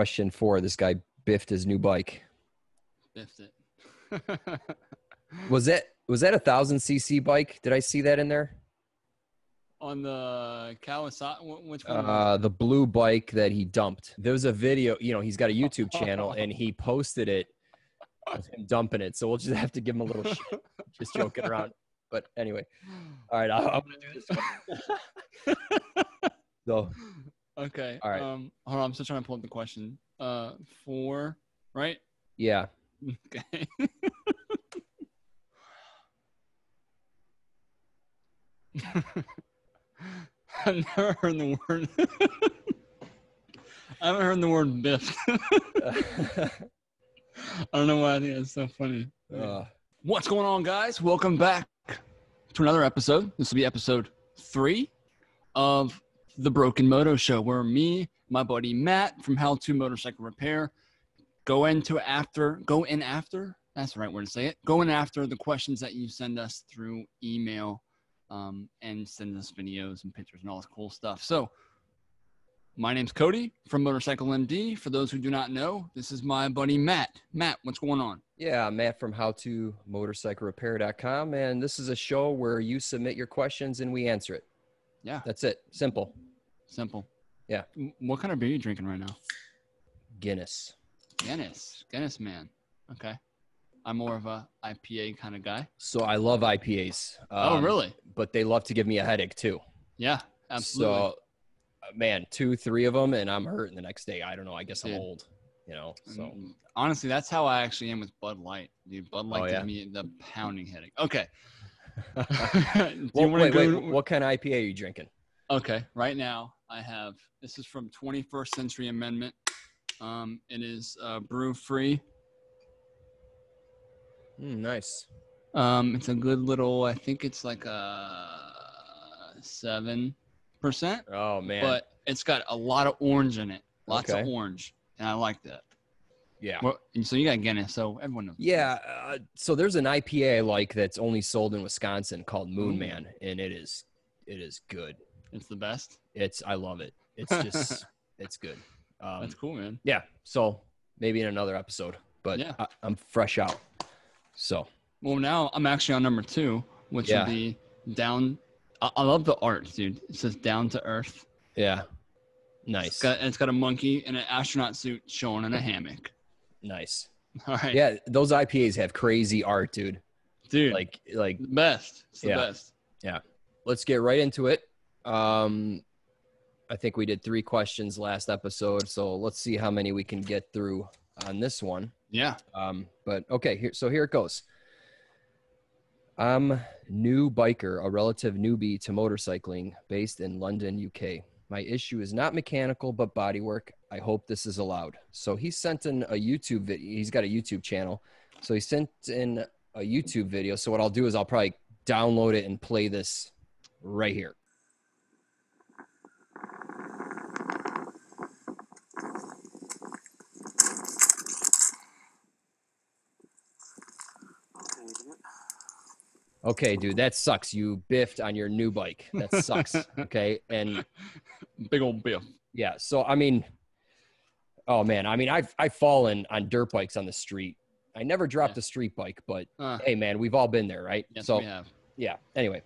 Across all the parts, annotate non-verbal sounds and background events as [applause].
Question four. This guy biffed his new bike. Biffed it. Was that was that a thousand cc bike? Did I see that in there? On the Kawasaki, wh- which one? Uh, the blue bike that he dumped. There was a video. You know, he's got a YouTube channel, [laughs] and he posted it of him dumping it. So we'll just have to give him a little shit, [laughs] just joking around. But anyway, all right, I, I'm gonna do this one. [laughs] So okay. all right. Um, hold on. I'm still trying to pull up the question. Uh, four, right? yeah, Okay. [laughs] I've never heard the word. [laughs] I haven't heard the word biff. [laughs] I don't know why I think that's so funny. uh, What's going on, guys? Welcome back to another episode. This will be episode three of the Broken Moto Show, where me, my buddy Matt from How to Motorcycle Repair, go into after, go in after. That's the right word to say it. Go in after the questions that you send us through email, um, and send us videos and pictures and all this cool stuff. So, my name's Cody from Motorcycle MD. For those who do not know, this is my buddy Matt. Matt, what's going on? yeah, I'm Matt from How to Motorcycle Repair.com, and this is a show where you submit your questions and we answer it. Yeah. That's it. Simple. Simple. Yeah. What kind of beer are you drinking right now? Guinness. Guinness. Guinness, man. Okay. I'm more of a IPA kind of guy. So I love IPAs. oh, um, really? But they love to give me a headache too. Yeah, absolutely. So, uh, man, two, three of them, and I'm hurting the next day. I don't know. I guess I'm old, you know. So, Mm, honestly, that's how I actually am with Bud Light. Dude, Bud Light Oh, gives me the pounding headache. Okay. [laughs] [laughs] Do you well, wait, wait. What kind of IPA are you drinking? Okay, right now I have this is from 21st Century Amendment. Um, it is uh, brew free. Mm, nice. Um, it's a good little. I think it's like a seven percent. Oh man. but it's got a lot of orange in it. Lots of orange, and I like that. yeah. Well, and so you got Guinness, so everyone knows. Yeah. Uh, so there's an IPA like that's only sold in Wisconsin called Moon. Man, and it is it is good. It's the best. It's I love it. It's just [laughs] it's good. Um, That's cool, man. yeah. So maybe in another episode, but Yeah. I, I'm fresh out. So Well, now I'm actually on number two, which Yeah. would be down. I, I love the art, dude. It says down to earth. yeah. It's Nice. got, it's got a monkey in an astronaut suit showing in a hammock. nice. [laughs] All right, Yeah, those IPAs have crazy art, dude. dude. Like like best. It's the Yeah. best. let's get right into it. Um, I think we did three questions last episode, so let's see how many we can get through on this one. Yeah. Um, but okay, here so here it goes. I'm Noobiker, a relative newbie to motorcycling, based in London, UK. My issue is not mechanical but bodywork. I hope this is allowed. So he sent in a YouTube video. He's got a YouTube channel. So he sent in a YouTube video. So what I'll do is I'll probably download it and play this right here. Okay, dude, that sucks. You biffed on your new bike. That sucks. [laughs] okay. And Big old biff. yeah, so I mean, oh man, I mean, I've I've fallen on dirt bikes on the street. I never dropped Yeah. a street bike, but Uh, hey, man, we've all been there, right? yes, so yeah. Anyway,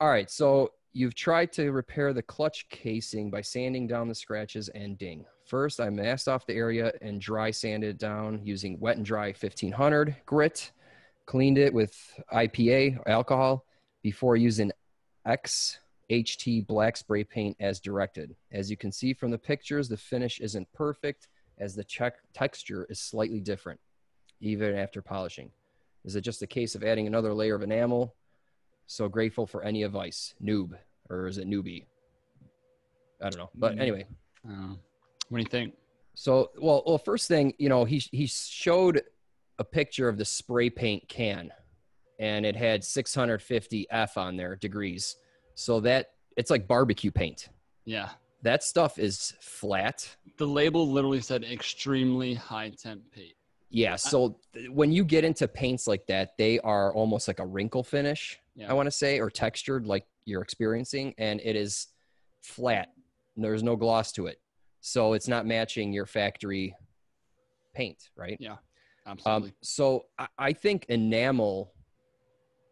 all right. So you've tried to repair the clutch casing by sanding down the scratches and ding. First, I masked off the area and dry sanded it down using wet and dry 1500 grit. Cleaned it with IPA alcohol before using VHT black spray paint as directed. As you can see from the pictures, the finish isn't perfect as the check texture is slightly different, even after polishing. Is it just a case of adding another layer of enamel? So grateful for any advice, noob, or is it newbie? I don't know. But Mm. anyway, Uh, what do you think? so well, well, first thing you know, he he showed a picture of the spray paint can, and it had 650 F on there degrees. So that it's like barbecue paint. Yeah. That stuff is flat. The label literally said extremely high temp paint. Yeah. So th- when you get into paints like that, they are almost like a wrinkle finish. Yeah. I want to say, or textured like you're experiencing, and it is flat. There's no gloss to it. so it's not matching your factory paint, right? Yeah, absolutely. Um, so I, I think enamel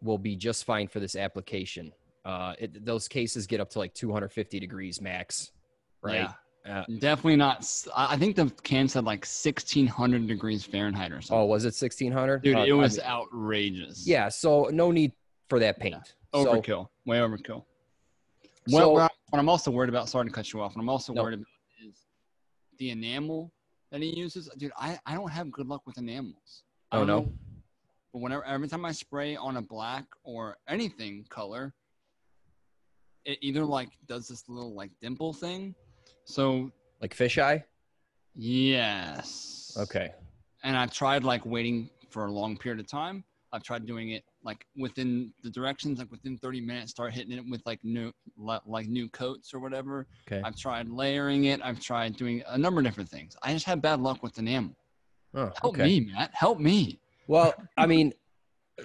will be just fine for this application. Uh, it, those cases get up to like 250 degrees max, right? Yeah. Uh, Definitely not. I think the can said like 1600 degrees Fahrenheit or something. oh, was it 1600? Dude, Uh, it I was mean- outrageous. yeah. So no need for that paint. So, Overkill. Way overkill. So- What, what, I- what I'm also worried about, sorry to cut you off, what I'm also No. worried about is the enamel that he uses. Dude, I, I don't have good luck with enamels. I Oh, don't no? know, But whenever every time I spray on a black or anything color, it either like does this little like dimple thing. So like fisheye. yes. Okay. And I've tried like waiting for a long period of time. I've tried doing it like within the directions, like within 30 minutes, start hitting it with like new, like new coats or whatever. Okay. I've tried layering it. I've tried doing a number of different things. I just had bad luck with enamel. Oh, Help okay. me, Matt. Help me. Well, I mean,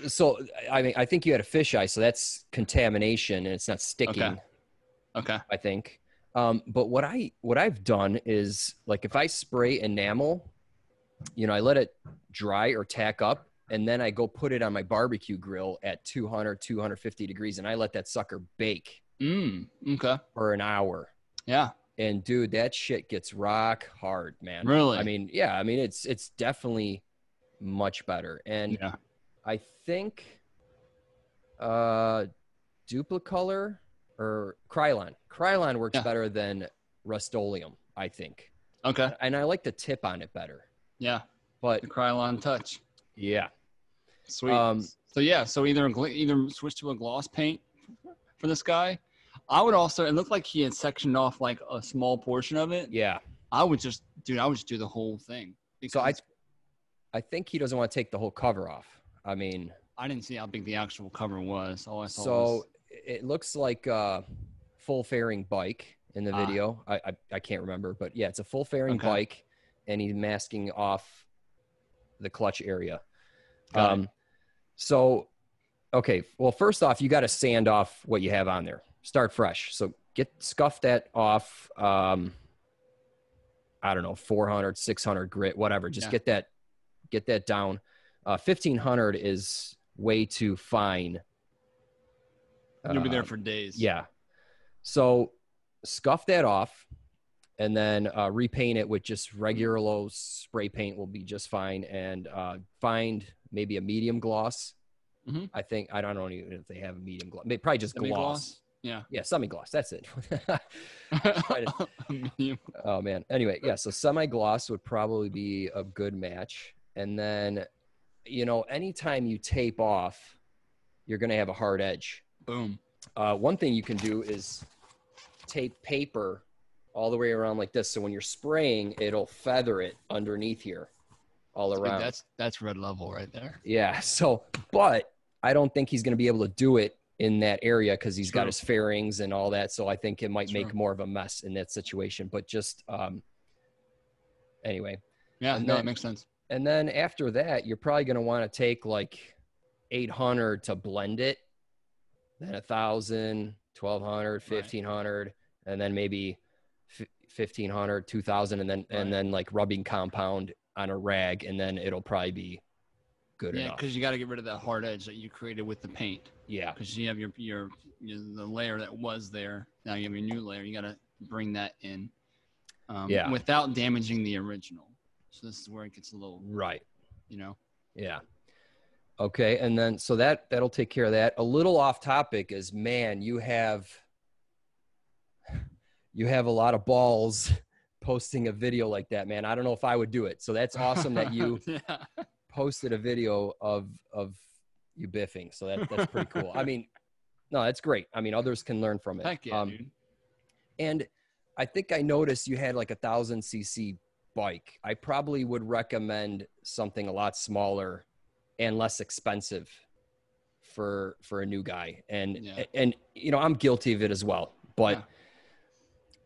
so I mean, I think you had a fisheye, so that's contamination and it's not sticking. Okay. Okay. I think. Um, but what I what I've done is like if I spray enamel, you know, I let it dry or tack up, and then I go put it on my barbecue grill at 200, 250 degrees, and I let that sucker bake Mm. Okay. for an hour. Yeah. And dude, that shit gets rock hard, man. Really? I mean, yeah, I mean it's it's definitely much better. And Yeah. I think uh Duplicolor or Krylon. Krylon works Yeah. better than Rust-Oleum, I think. Okay. And I like the tip on it better. Yeah. But The Krylon touch. yeah. Sweet. Um, so yeah, so either either switch to a gloss paint for this guy. I would also. It looked like he had sectioned off like a small portion of it. Yeah. I would just, dude. I would just do the whole thing. So I I think he doesn't want to take the whole cover off. I mean, I didn't see how big the actual cover was. All I saw so was it looks like a full fairing bike in the Ah. video. I, I I can't remember, but yeah, it's a full fairing Okay. bike, and he's masking off the clutch area. Um, so okay, well, first off, you got to sand off what you have on there. Start fresh. So get scuff that off. Um, I don't know, 400, 600 grit, whatever. Just Yeah. get that, get that down. Uh, 1500 is way too fine. you'll be there Uh, for days. yeah. So scuff that off and then uh, repaint it with just regular low spray paint will be just fine. And uh, find maybe a medium gloss. Mhm. I think, I don't know even if they have a medium gloss. Maybe probably just gloss. Semi-gloss? Yeah. Yeah, semi gloss. That's it. [laughs] [laughs] Oh, man. Anyway, yeah. So semi gloss would probably be a good match. And then, you know, anytime you tape off, you're going to have a hard edge. Boom. Uh, one thing you can do is tape paper all the way around like this. So when you're spraying, it'll feather it underneath here, all Dude, around. that's that's red level right there. yeah. So, but I don't think he's going to be able to do it in that area because he's got his fairings and all that. So I think it might make more of a mess in that situation. But just um, anyway, Yeah, And no, then- it makes sense. and then after that, you're probably going to want to take like 800 to blend it, then a thousand, 1200, 1500, and then maybe f- 1500, 2000, and then, Right. and then like rubbing compound on a rag. And then it'll probably be good Yeah, enough. because you got to get rid of that hard edge that you created with the paint. Yeah. Because you have your, your your the layer that was there. Now you have your new layer. You got to bring that in. Um, Yeah. Without damaging the original. So this is where it gets a little, Right. you know. Yeah. Okay. And then, so that, that'll take care of that. A little off topic is man, you have, [laughs] you have a lot of balls posting a video like that, man. I don't know if I would do it. So that's awesome that you [laughs] yeah. posted a video of, of you biffing. So that, that's pretty cool. I mean, [laughs] no, that's great. I mean, others can learn from it. Heck yeah, Um, dude. and I think I noticed you had like a thousand cc bike. I probably would recommend something a lot smaller and less expensive for for a new guy. And Yeah. and you know I'm guilty of it as well. But Yeah.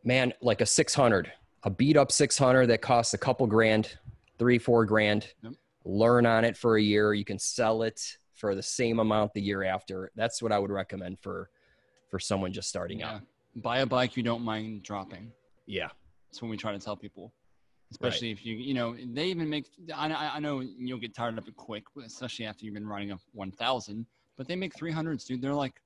man, like a 600, a beat up 600 that costs a couple grand, three four grand. Yep. Learn on it for a year. You can sell it for the same amount the year after. That's what I would recommend for for someone just starting Yeah. out. Buy a bike you don't mind dropping. Yeah. That's what we try to tell people. Especially if you, you know, they even make. I, I know you'll get tired of it quick, especially after you've been riding a 1,000. But they make 300s, dude. They're like,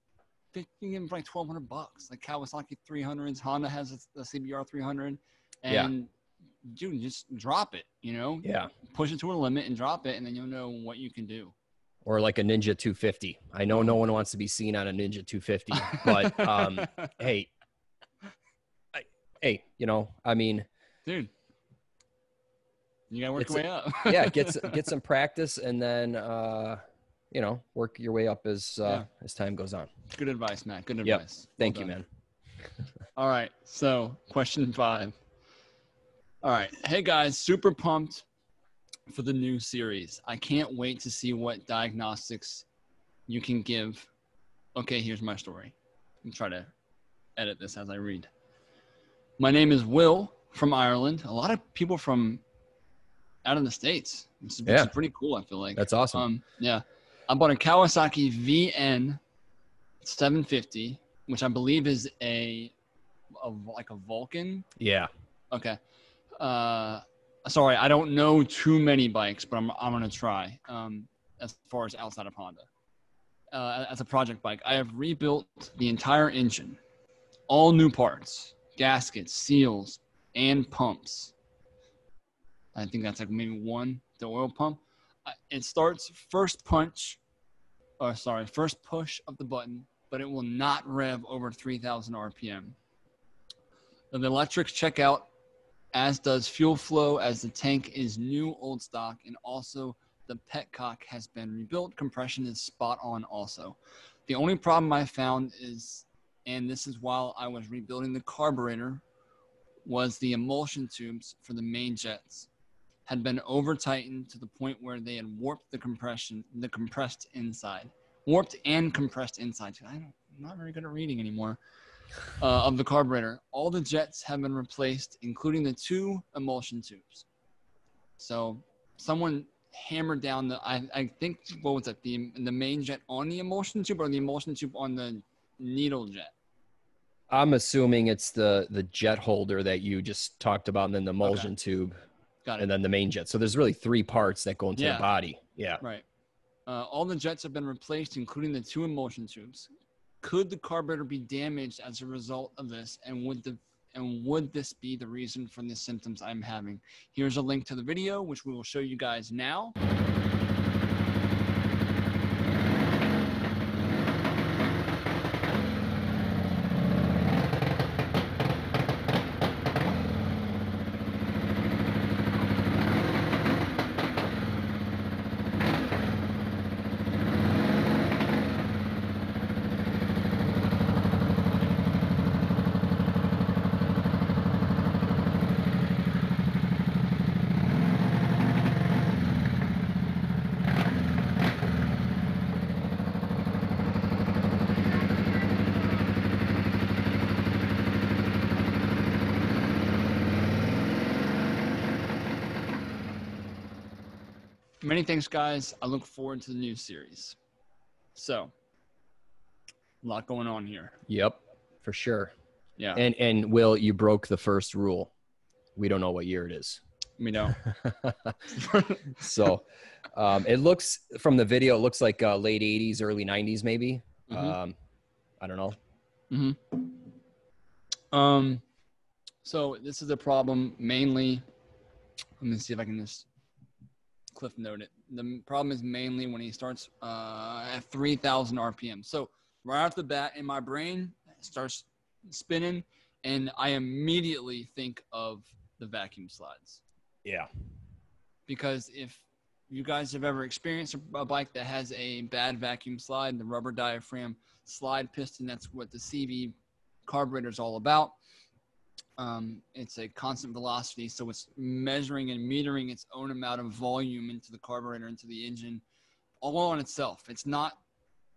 they can for like 1,200 bucks. Like Kawasaki 300s, Honda has a, a CBR 300, and Yeah. dude, just drop it. You know, Yeah. push it to a limit and drop it, and then you'll know what you can do. Or like a Ninja 250. I know no one wants to be seen on a Ninja 250, but [laughs] um, hey, I, hey, you know, I mean, dude, you gotta work your way up. [laughs] yeah, get [laughs] get some practice, and then uh, you know, work your way up as uh, Yeah. as time goes on. Good advice, Matt. Good Yep. advice. Well Thank you, done. man. All right. So, question five. All right. Hey, guys, super pumped for the new series. I can't wait to see what diagnostics you can give. Okay, here's my story. I'm try to edit this as I read. My name is Will from Ireland. A lot of people from out of the States, which is, Yeah. pretty cool, I feel like. That's awesome. Um, yeah, I bought a Kawasaki VN 750, which I believe is a, a like a Vulcan. yeah, Okay. Uh, sorry, I don't know too many bikes, but I'm I'm gonna try. Um, as far as outside of Honda, uh, as a project bike, I have rebuilt the entire engine, all new parts, gaskets, seals, and pumps. I think that's like maybe one, the oil pump. It starts first punch, or sorry, first push of the button, but it will not rev over 3,000 RPM. The electrics check out, as does fuel flow, as the tank is new old stock, and also the petcock has been rebuilt. Compression is spot on also. The only problem I found is, and this is while I was rebuilding the carburetor, was the emulsion tubes for the main jets had been over tightened to the point where they had warped the compression, the compressed inside, warped and compressed inside. I'm not very good at reading anymore. Uh, of the carburetor, all the jets have been replaced, including the two emulsion tubes. So someone hammered down the. I, I think what was it? The the main jet on the emulsion tube or the emulsion tube on the needle jet? I'm assuming it's the the jet holder that you just talked about, and then the emulsion tube, Got it. and then the main jet. So there's really three parts that go into Yeah. the body. Yeah. Right. Uh, all the jets have been replaced, including the two emulsion tubes. Could the carburetor be damaged as a result of this, and would the and would this be the reason for the symptoms I'm having? Here's a link to the video, which we will show you guys now. Many thanks, guys. I look forward to the new series. So, a lot going on here. Yep. For sure. Yeah, And and Will, you broke the first rule. We don't know what year it is. we know. [laughs] so um, it looks from the video, it looks like uh, late 80s, early 90s, maybe. Mhm. Um, I don't know. Um, so this is a problem mainly. Let me see if I can just cliff note it. The problem is mainly when he starts uh, at 3,000 RPM. So right off the bat, in my brain, starts spinning, and I immediately think of the vacuum slides Yeah. because if you guys have ever experienced a- a bike that has a bad vacuum slide, the rubber diaphragm slide piston, that's what the CV carburetor is all about. Um, it's a constant velocity, so it's measuring and metering its own amount of volume into the carburetor, into the engine, all on itself. It's not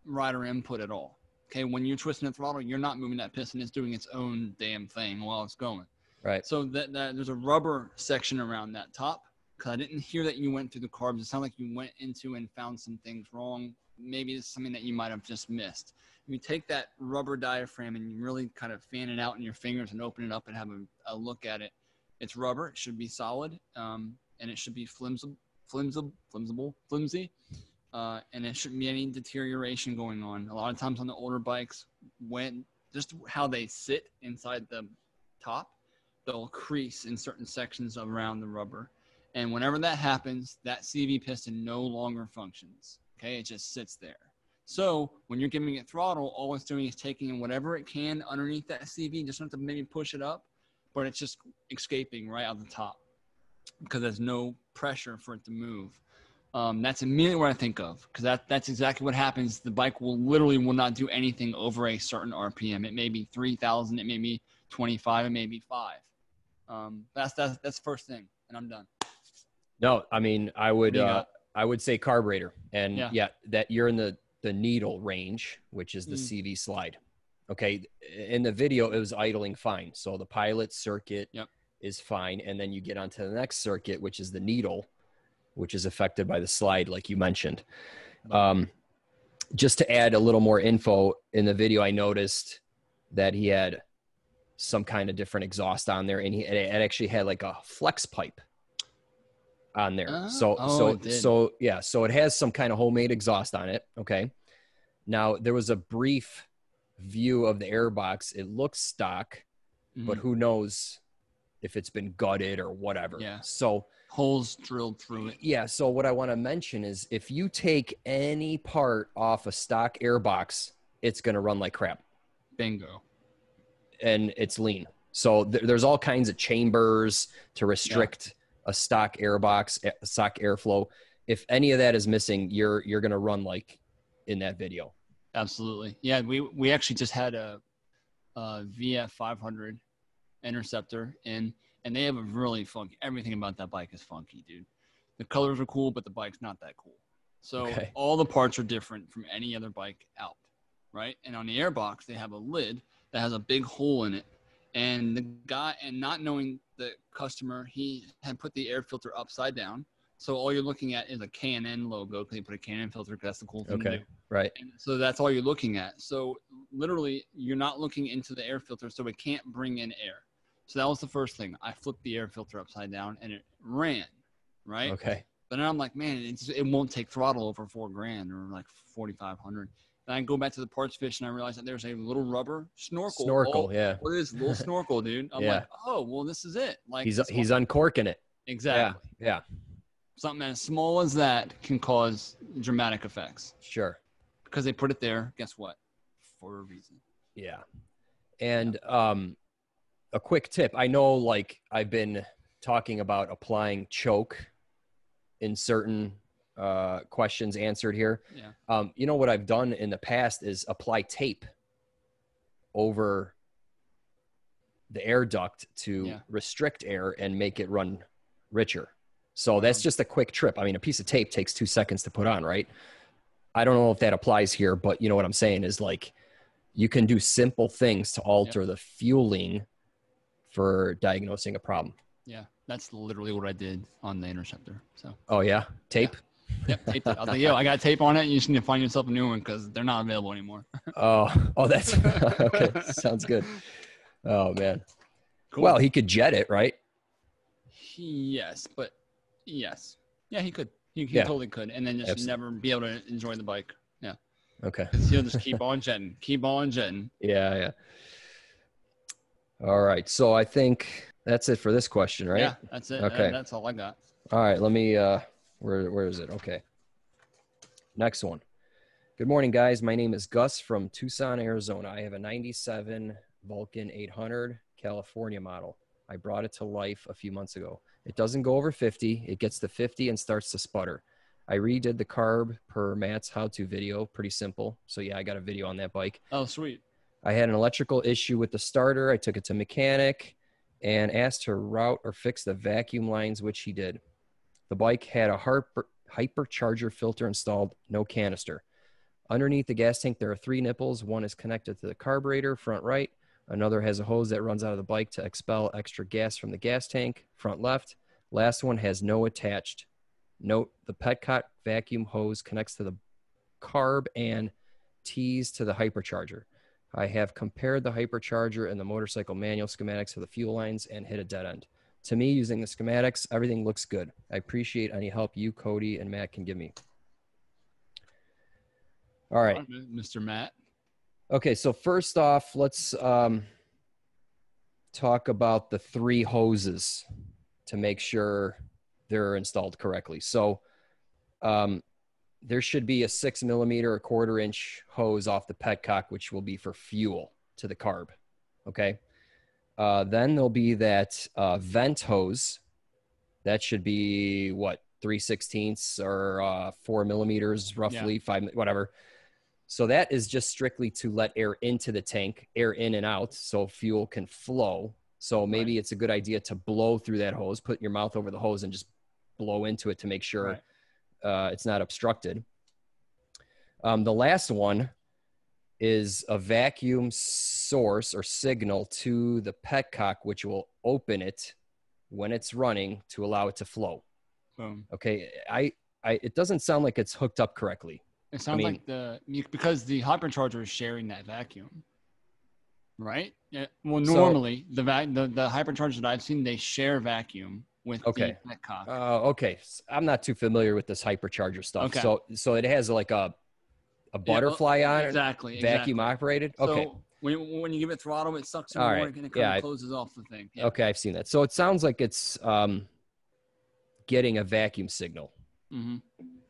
rider input at all. Okay, when you're twisting the throttle, you're not moving that piston; it's doing its own damn thing while it's going. Right. So that, that there's a rubber section around that top. Cause I didn't hear that you went through the carbs. It sounded like you went into and found some things wrong. Maybe it's something that you might have just missed. You take that rubber diaphragm and you really kind of fan it out in your fingers and open it up and have a, a look at it. It's rubber. It should be solid, um, and it should be flimsy, flimsy, flimsible, flimsy, uh, and it shouldn't be any deterioration going on. A lot of times on the older bikes, when just how they sit inside the top, they'll crease in certain sections around the rubber. And whenever that happens, that CV piston no longer functions. Okay, it just sits there. So when you're giving it throttle, all it's doing is taking in whatever it can underneath that CV, just enough to maybe push it up, but it's just escaping right out the top because there's no pressure for it to move. Um, that's immediately what I think of because that that's exactly what happens. The bike will literally will not do anything over a certain RPM. It may be three thousand, it may be twenty five, it may be five. Um, that's that's that's the first thing, and I'm done. No, I mean I would you uh. I would say carburetor, and Yeah. yeah. that you're in the the needle range, which is the Mm. CV slide. Okay, in the video it was idling fine, so the pilot circuit Yep. is fine, and then you get onto the next circuit, which is the needle, which is affected by the slide, like you mentioned. Um, just to add a little more info in the video, I noticed that he had some kind of different exhaust on there, and he it actually had like a flex pipe on there. Ah, so oh, so so yeah, so it has some kind of homemade exhaust on it. Okay. Now there was a brief view of the airbox. It looks stock, but Mhm. who knows if it's been gutted or whatever. Yeah. So holes drilled through it. yeah, so what I want to mention is if you take any part off a stock airbox, it's going to run like crap Bingo. and it's lean. So th- there's all kinds of chambers to restrict a stock airbox, a stock airflow. If any of that is missing, you're you're going to run like in that video. Absolutely. Yeah, we we actually just had a, a VF 500 interceptor in, and they have a really funky. Everything about that bike is funky, dude. The colors are cool, but the bike's not that cool. So Okay. all the parts are different from any other bike out, right? And on the airbox, they have a lid that has a big hole in it and the guy and not knowing the customer he had put the air filter upside down so all you're looking at is a K&N logo because you put a K&N filter that's the cool thing okay. to do. Right. And so that's all you're looking at. So literally, you're not looking into the air filter, so it can't bring in air. So that was the first thing. I flipped the air filter upside down and it ran. Right. Okay. But then I'm like, man, it won't take throttle over four grand or like 4,500. And I go back to the parts fiche, and I realize that there's a little rubber snorkel. Oh, snorkel, oh, yeah. What is little snorkel, dude? I'm yeah. like, oh, well, this is it. Like he's he's uncorking it. Exactly. Yeah. yeah. Something as small as that can cause dramatic effects. Sure. Because they put it there. Guess what? For a reason. Yeah. And um, a quick tip. I know, like I've been talking about applying choke in certain uh questions answered here. Yeah. Um you know what I've done in the past is apply tape over the air duct to Yeah. restrict air and make it run richer. So that's just a quick trip. I mean, a piece of tape takes 2 seconds to put on, right? I don't know if that applies here, but you know what I'm saying is like you can do simple things to alter the fueling for diagnosing a problem. Yeah, that's literally what I did on the interceptor. So, Oh yeah, tape. Yep, taped it. I was like, yo, I got tape on it. You just need to find yourself a new one because they're not available anymore. [laughs] Oh, oh, that's [laughs] okay. Sounds good. Oh man. Cool. Well, he could jet it, right? yes, but yes, yeah, he could. He, he Yeah. totally could, and then just Absolutely. never be able to enjoy the bike. Yeah, Okay. he'll just [laughs] keep on jetting, keep on jetting. Yeah, yeah. All right. So I think that's it for this question, right? Yeah, that's it. Okay. That- that's all I got. All right, let me uh where where is it? Okay. Next one. Good morning, guys. My name is Gus from Tucson, Arizona. I have a 97 Vulcan 800 California model. I brought it to life a few months ago. It doesn't go over 50. It gets to 50 and starts to sputter. I redid the carb per Matt's how-to video. Pretty simple. So yeah, I got a video on that bike. Oh, sweet. I had an electrical issue with the starter. I took it to mechanic and asked to route or fix the vacuum lines, which he did. The bike had a hyper, hypercharger filter installed, no canister. Underneath the gas tank, there are three nipples. One is connected to the carburetor, front right. Another has a hose that runs out of the bike to expel extra gas from the gas tank, front left. Last one has no attached. Note the Petcock vacuum hose connects to the carb and tees to the hypercharger. I have compared the hypercharger and the motorcycle manual schematics to the fuel lines and hit a dead end. To me, using the schematics, everything looks good. I appreciate any help you, Cody, and Matt can give me. All right. Mr. Matt. Okay, so first off, let's um, talk about the three hoses to make sure they're installed correctly. So um, there should be a six millimeter, a quarter inch hose off the petcock, which will be for fuel to the carb. Okay. Uh, then there'll be that uh, vent hose. That should be what three sixteenths or uh, four millimeters, roughly yeah. five, whatever. So that is just strictly to let air into the tank, air in and out, so fuel can flow. So maybe right. it's a good idea to blow through that hose, put your mouth over the hose, and just blow into it to make sure right uh, it's not obstructed. Um, the last one is a vacuum source or signal to the petcock, which will open it when it's running to allow it to flow. Boom. Okay, I, I, it doesn't sound like it's hooked up correctly. It sounds I mean, like the because the hypercharger is sharing that vacuum, right? Yeah. Well, normally so, the, va- the the hyperchargers that I've seen they share vacuum with okay. the Petcock. Uh, okay, I'm not too familiar with this hypercharger stuff. Okay. So so it has like a a butterfly yeah, on exactly, it, vacuum exactly. operated. Okay. So when, when you give it throttle, it sucks in more right. and it kind yeah, of closes I, off the thing. Yeah. Okay, I've seen that. So it sounds like it's um, getting a vacuum signal. Mm-hmm.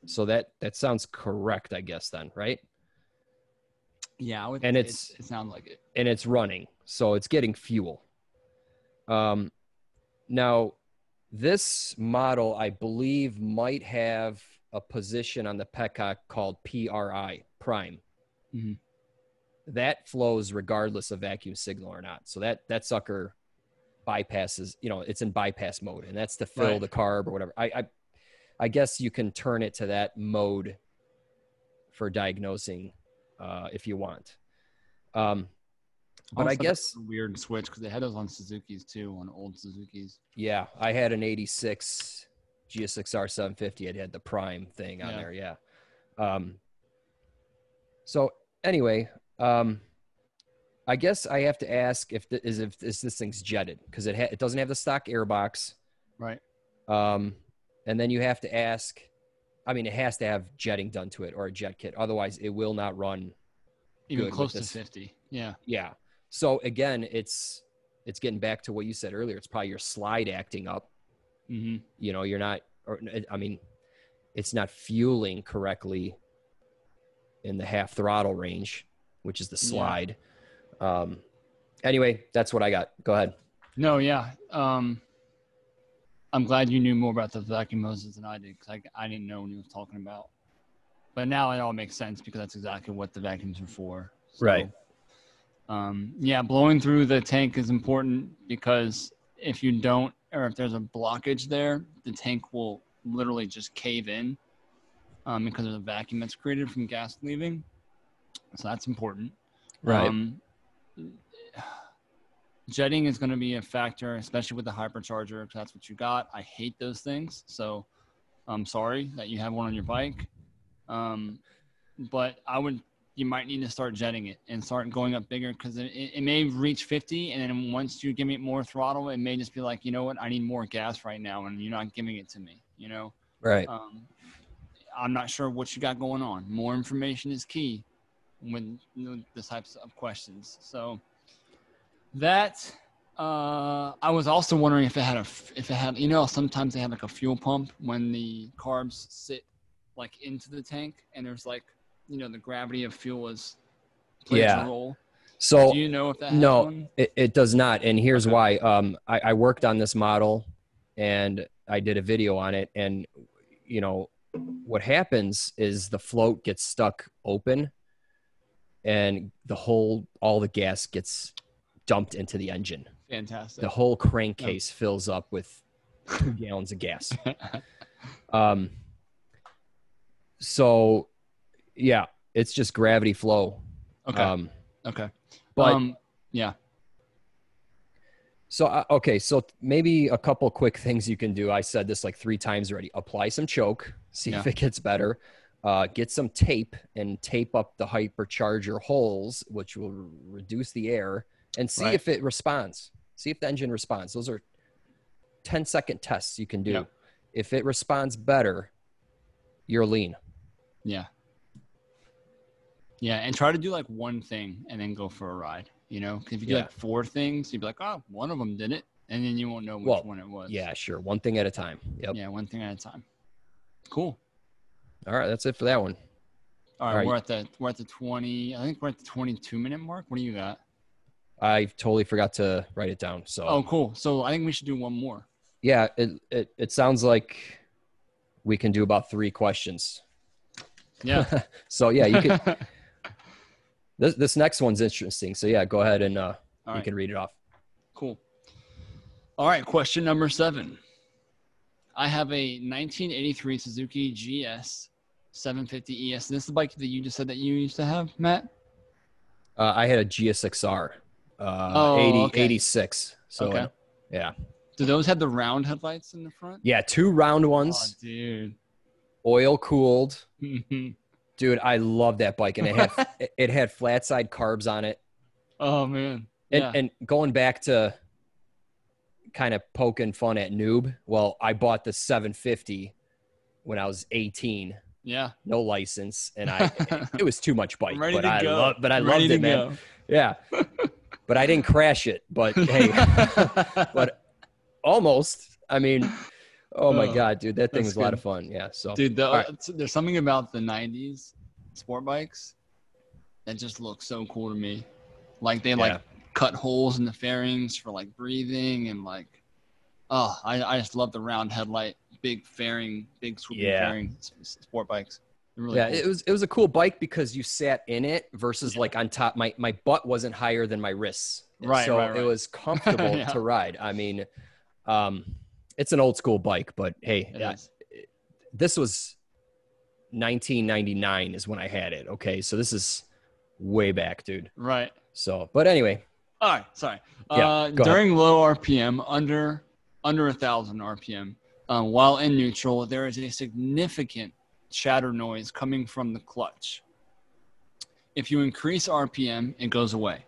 So that that sounds correct, I guess. Then, right? Yeah, would, and it's it, it sounds like it, and it's running, so it's getting fuel. Um, now this model, I believe, might have a position on the petcock called PRI, prime. Mm-hmm. That flows regardless of vacuum signal or not. So that that sucker bypasses, you know, it's in bypass mode, and that's to fill right. the carb or whatever. I, I I guess you can turn it to that mode for diagnosing uh, if you want. Um, but I guess weird switch because they had those on Suzuki's too, on old Suzuki's. Yeah, I had an '86 GSXR 750. It had the Prime thing on yeah. there. Yeah. Um. So anyway, um, I guess I have to ask if the, is if is this thing's jetted because it ha- it doesn't have the stock airbox. Right. Um, and then you have to ask. I mean, it has to have jetting done to it or a jet kit. Otherwise, it will not run. Even close to 50. Yeah. Yeah. So again, it's it's getting back to what you said earlier. It's probably your slide acting up. Mm-hmm. You know, you're not. Or I mean, it's not fueling correctly in the half throttle range, which is the slide. Yeah. Um, anyway, that's what I got. Go ahead. No, yeah. Um, I'm glad you knew more about the vacuum hoses than I did because I, I didn't know what he was talking about. But now it all makes sense because that's exactly what the vacuums are for. So, right. Um, yeah, blowing through the tank is important because if you don't, or if there's a blockage there, the tank will literally just cave in um, because of the vacuum that's created from gas leaving. So that's important. Right. Um, jetting is going to be a factor, especially with the hypercharger, because that's what you got. I hate those things. So I'm sorry that you have one on your bike. Um, but I would you might need to start jetting it and start going up bigger because it, it, may reach 50 and then once you give it more throttle it may just be like you know what i need more gas right now and you're not giving it to me you know right um, i'm not sure what you got going on more information is key when you know, the types of questions so that uh, I was also wondering if it had a, if it had, you know, sometimes they have like a fuel pump when the carbs sit like into the tank, and there's like you know the gravity of fuel is plays yeah. a role. So do you know if that no, it, it, does not, and here's okay. why. Um, I, I worked on this model, and I did a video on it, and you know what happens is the float gets stuck open, and the whole all the gas gets dumped into the engine. Fantastic. The whole crankcase fills up with two [laughs] gallons of gas. [laughs] um, so yeah, it's just gravity flow. Okay. Um, okay. But um, yeah. So uh, okay, so maybe a couple quick things you can do. I said this like three times already. Apply some choke, see yeah. if it gets better. Uh, get some tape and tape up the hypercharger holes, which will r- reduce the air, and see right. if it responds. See if the engine responds. Those are 10 second tests you can do. If it responds better, you're lean. Yeah. Yeah, and try to do like one thing and then go for a ride. You know, if you do Yeah. like four things, you'd be like, oh, one of them did it, and then you won't know which Well, one it was. Yeah, sure. One thing at a time. Yep. Yeah, one thing at a time. Cool. All right, that's it for that one. All right, All right. we're at the we're at the twenty. I think we're at the twenty-two minute mark. What do you got? I totally forgot to write it down. So Oh, cool. So I think we should do one more. yeah, it, it it sounds like we can do about three questions. Yeah. [laughs] So yeah, you can. [laughs] this this next one's interesting. So yeah, go ahead and uh, All you right. can read it off. Cool. All right, question number seven. I have a 1983 Suzuki GS 750 ES. This is the bike that you just said that you used to have, Matt? Uh, I had a GSXR, uh, Oh, 80, okay. 86. So Okay. yeah, Do those have the round headlights in the front? yeah, two round Oh, ones, dude. oil cooled. oh Dude, I love that bike, and it had [laughs] it- had flat side carbs on it. Oh, man. And, and going back to kind of poking fun at noob, well, I bought the 750 when I was 18, yeah. no license, and I [laughs] it was too much bike, Ready but to I go. love, but I Ready loved to it, man. go. Yeah, [laughs] but I didn't crash it. But hey, [laughs] but almost. I mean, oh my Oh, god, dude, that thing that's was a lot of fun. Yeah. So Dude, the, All right. it's- there's something about the 90s sport bikes that just looks so cool to me. Like they like cut holes in the fairings for like breathing and like, oh, I, I just love the round headlight, big fairing, big swooping Yeah. fairing sport bikes. Really yeah, cool. it was it was a cool bike because you sat in it versus Yeah. like on top. My my butt wasn't higher than my wrists, Right, So right, right. it was [laughs] comfortable Yeah. to ride. I mean, um, it's an old school bike, but hey, It yeah, is. this was 1999 is when I had it. Okay, so this is way back, dude. Right. So, but anyway, All right, sorry. Yeah, uh, go ahead. during low RPM, under under a thousand RPM, um, while in neutral, there is a significant chatter noise coming from the clutch. If you increase RPM, it goes away.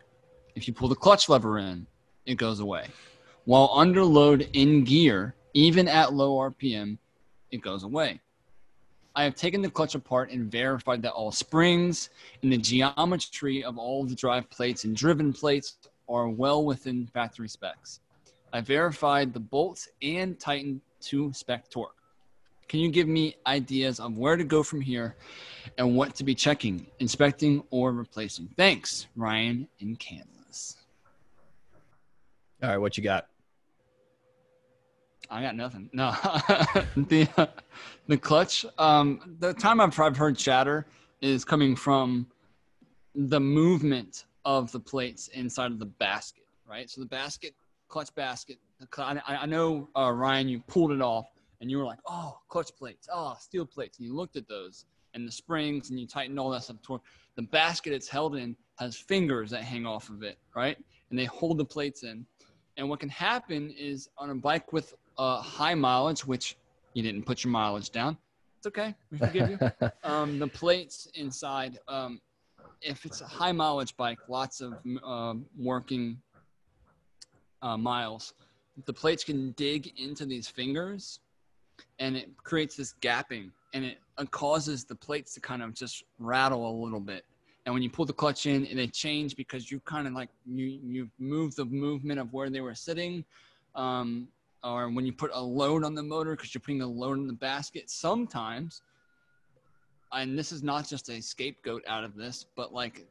If you pull the clutch lever in, it goes away. While under load in gear, even at low RPM, it goes away. I have taken the clutch apart and verified that all springs and the geometry of all the drive plates and driven plates are well within factory specs. I verified the bolts and tightened to spec torque. Can you give me ideas of where to go from here and what to be checking, inspecting, or replacing? Thanks, Ryan in Kansas. all right, what you got? I got nothing. No, [laughs] the uh, the clutch. Um, the time I've, I've heard chatter is coming from the movement of the plates inside of the basket, right? So the basket, clutch basket. I, I know uh, Ryan, you pulled it off, and you were like, "Oh, clutch plates, oh, steel plates," and you looked at those and the springs, and you tightened all that stuff. Toward the basket it's held in has fingers that hang off of it, right? And they hold the plates in. And what can happen is on a bike with uh, high mileage, which you didn't put your mileage down, it's okay. We forgive you. [laughs] um, the plates inside, um, if it's a high mileage bike, lots of um working uh, miles, the plates can dig into these fingers and it creates this gapping and it causes the plates to kind of just rattle a little bit. And when you pull the clutch in, and they change because you kind of like you you move the movement of where they were sitting, um, or when you put a load on the motor because you're putting a load in the basket. Sometimes, and this is not just a scapegoat out of this, but like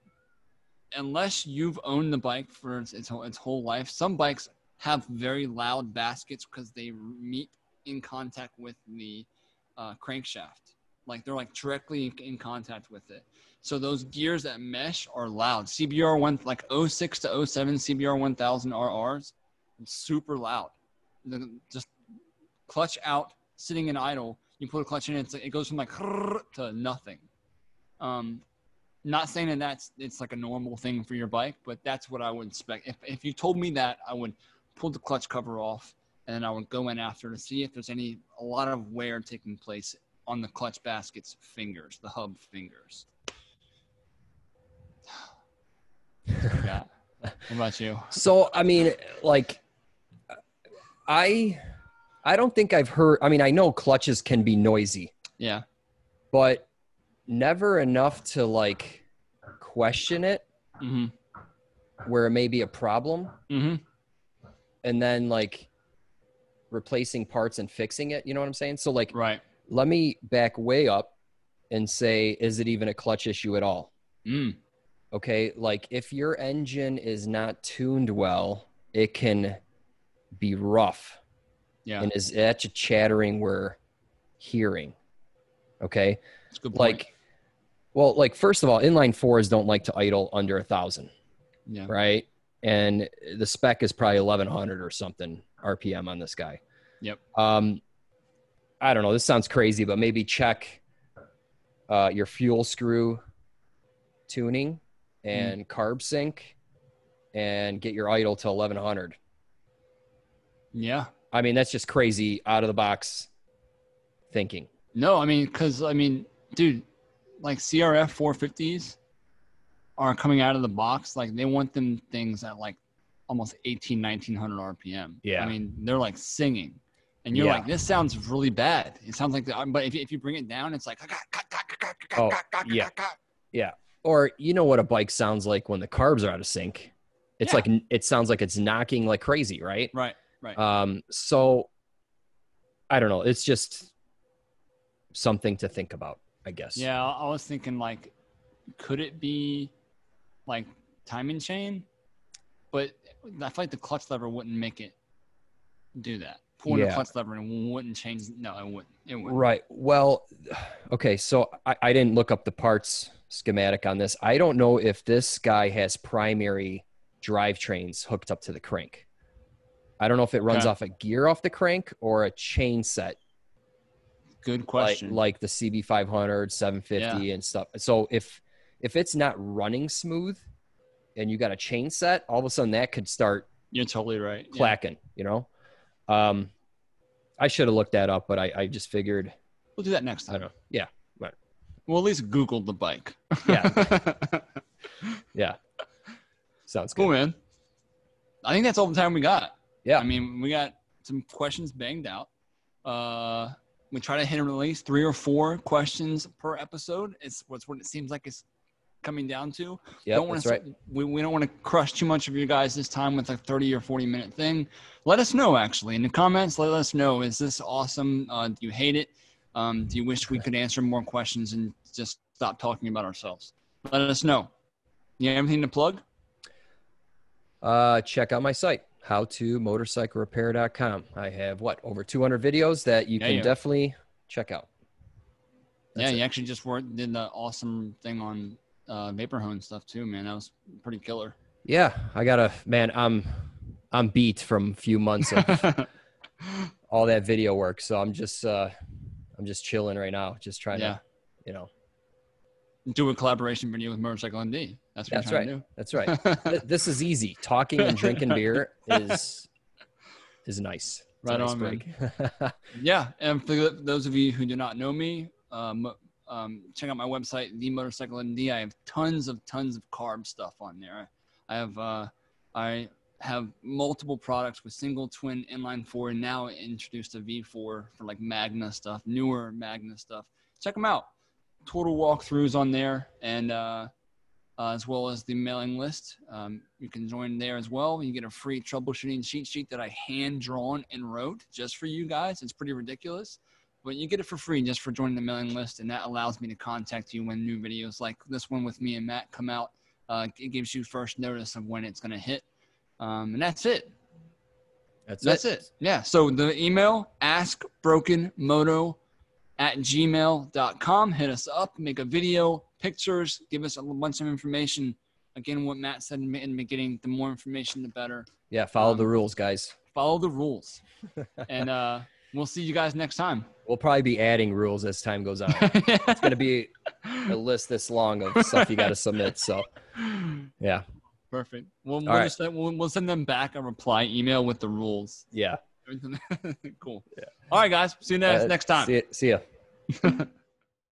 unless you've owned the bike for its its whole, its whole life, some bikes have very loud baskets because they meet in contact with the uh, crankshaft. Like they're like directly in, contact with it. So those gears that mesh are loud. CBR one like 06 to 07 CBR 1000 RRs, super loud. Just clutch out, sitting in idle. You put a clutch in, it's, like it goes from like to nothing. Um, not saying that that's it's like a normal thing for your bike, but that's what I would expect. If if you told me that, I would pull the clutch cover off and then I would go in after to see if there's any a lot of wear taking place on the clutch basket's fingers, the hub fingers. [sighs] yeah. What about you? So I mean, like, I I don't think I've heard. I mean, I know clutches can be noisy, Yeah. but never enough to like question it Mm-hmm. where it may be a problem, Mm-hmm. And then like replacing parts and fixing it. You know what I'm saying? So like, Right. let me back way up and say, is it even a clutch issue at all? Mm. Okay, like if your engine is not tuned well, it can be rough. Yeah. And is that a chattering we're hearing? Okay. That's a good point. Like, well, like first of all, inline fours don't like to idle under a thousand, yeah. right? And the spec is probably eleven hundred or something RPM on this guy. Yep. Um, I don't know. This sounds crazy, but maybe check uh, your fuel screw tuning and carb sync, and get your idle to eleven hundred. Yeah. I mean, that's just crazy out of the box thinking. No, I mean, because I mean, dude, like CRF 450s are coming out of the box. Like they want them things at like almost 18, 1900 RPM. Yeah. I mean, they're like singing. And you're Yeah. like, this sounds really bad. It sounds like, the, but if you, if you bring it down, it's like, Oh, yeah. Or you know what a bike sounds like when the carbs are out of sync. It's Yeah. like it sounds like it's knocking like crazy, right? right, right. Um, so I don't know. It's just something to think about, I guess. Yeah, I I was thinking like, could it be like timing chain? But I feel like the clutch lever wouldn't make it do that. Pulling the clutch lever and wouldn't change. No, it wouldn't. It wouldn't. Right. Well, okay. So I, I didn't look up the parts schematic on this. I don't know if this guy has primary drivetrains hooked up to the crank. I don't know if it runs Okay. off a gear off the crank or a chain set Good question. like the CB500, 750, and stuff. So if if it's not running smooth, and you got a chain set, all of a sudden that could start You're totally right. Yeah. clacking. You know, um, I should have looked that up, but I, I just figured We'll do that next I time. don't know. Yeah, We'll at least Google the bike. Yeah. [laughs] yeah, sounds good. cool, man. I think that's all the time we got. Yeah. I mean, we got some questions banged out. Uh, we try to hit at least three or four questions per episode. It's what's what it seems like it's coming down to. Yeah, don't want to right. we, we don't want to crush too much of you guys this time with a 30 or 40 minute thing let us know actually in the comments let us know is this awesome uh, do you hate it um, do you wish we could answer more questions and just stop talking about ourselves let us know you have anything to plug Uh, check out my site, howtomotorcyclerepair.com. I have what over 200 videos that you Yeah, can yeah. definitely check out. yeah That's you it. actually just worked, did the awesome thing on uh, Vaporhone stuff too man that was pretty killer Yeah, I got to man. I'm I'm beat from a few months of [laughs] all that video work, so I'm just uh, I'm just chilling right now, just trying yeah to, you know. do a collaboration video with motorcycle md that's what That's right. That's right. to do Th- this is easy. Talking and drinking beer is is nice. It's Right nice on, man. break. [laughs] Yeah, and for those of you who do not know me, um, um, check out my website, The Motorcycle MD. I have tons of tons of carb stuff on there. I have uh, I have multiple products with single, twin, inline four, and now introduced a V4 for like Magna stuff, newer Magna stuff. Check them out. Total walkthroughs on there, and uh, uh, as well as the mailing list. Um, you can join there as well. You get a free troubleshooting cheat sheet that I hand drawn and wrote just for you guys. It's pretty ridiculous, but you get it for free just for joining the mailing list, and that allows me to contact you when new videos like this one with me and Matt come out. Uh, it gives you first notice of when it's going to hit, um, and that's it. That's, That's it. Yeah. So the email askbrokenmoto at gmail.com. Hit us up, make a video, pictures, give us a bunch of information. Again, what Matt said in the beginning, the more information, the better. Yeah, follow the Um, rules, guys. Follow the rules. [laughs] and uh, we'll see you guys next time. We'll probably be adding rules as time goes on. It's gonna be [laughs] a list this long of stuff you got to submit. So yeah, Perfect. We'll, we'll, right. just, we'll, we'll send them back a reply email with the rules. yeah. [laughs] cool. All right, guys. See you next, Uh, next time. See, see ya. [laughs]